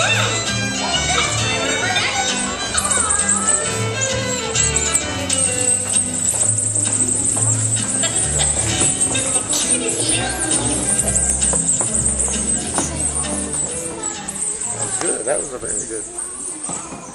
That was good. That was a very good.